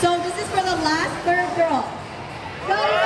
So this is for the last third girl. Go!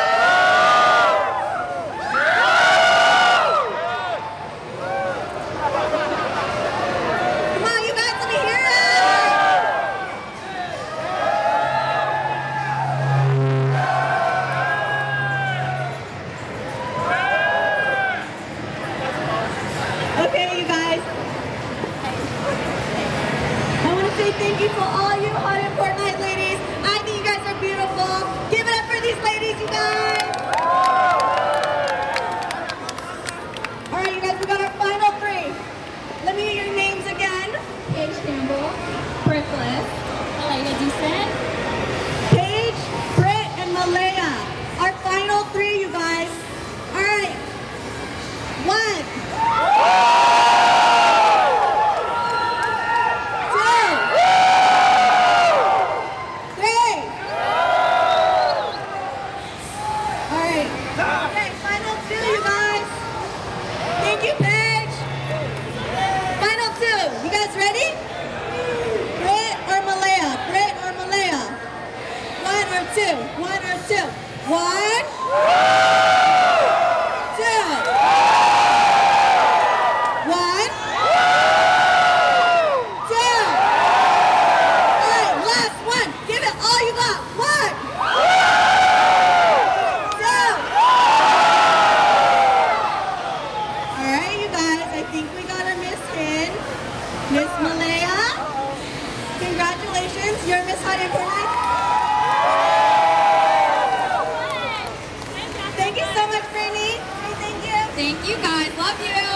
Thank you for all you hot import night ladies. I think you guys are beautiful. Give it up for these ladies, you guys. All right, you guys, we got our final three. Let me hear your names again. Paige Campbell, Bliss, Elena Doucet, Paige, Brit, and Malaya. Our final three, you guys. All right. One. Two. Three. All right. Okay, final two, you guys. Thank you, Paige. Final two. You guys ready? Brit or Malaya? Brit or Malaya? One or two? One or two? One. Two. One. Two. All right, last one. Give it all you got. One. Two. All right, you guys. I think we got a Miss Hin. Miss Malaya. Congratulations. You're Miss Hot Night. Thank you so much, Brittany. Thank you. Thank you guys. Love you.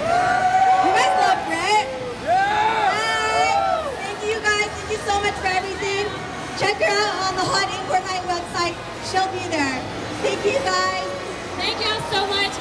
You guys love Brett. Hi. Thank you guys. Thank you so much for everything. Check her out on the Hot Import Night website. She'll be there. Thank you guys. Thank y'all so much.